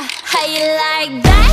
how you like that?